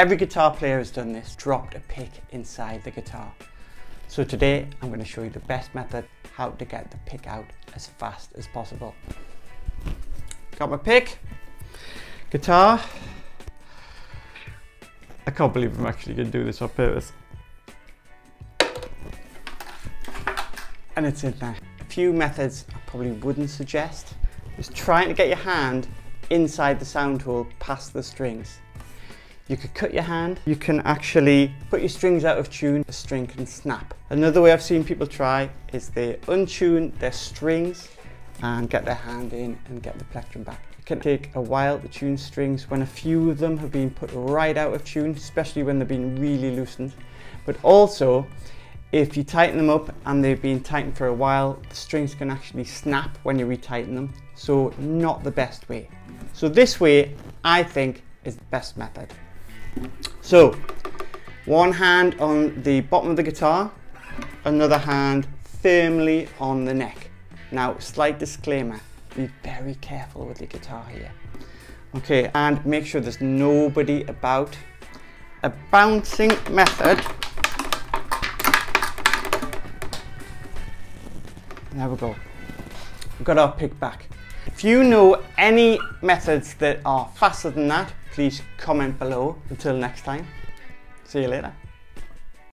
Every guitar player has done this, dropped a pick inside the guitar. So today I'm going to show you the best method how to get the pick out as fast as possible. Got my pick, guitar. I can't believe I'm actually going to do this on purpose. And it's in there. A few methods I probably wouldn't suggest is trying to get your hand inside the sound hole past the strings. You could cut your hand, you can actually put your strings out of tune, the string can snap. Another way I've seen people try is they untune their strings and get their hand in and get the plectrum back. It can take a while to tune strings when a few of them have been put right out of tune, especially when they've been really loosened. But also, if you tighten them up and they've been tightened for a while, the strings can actually snap when you retighten them. So not the best way. So this way, I think, is the best method. So, one hand on the bottom of the guitar, another hand firmly on the neck. Now, slight disclaimer, be very careful with the guitar here. Okay, and make sure there's nobody about. A bouncing method. There we go. We've got our pick back. If you know any methods that are faster than that, please comment below. Until next time, see you later.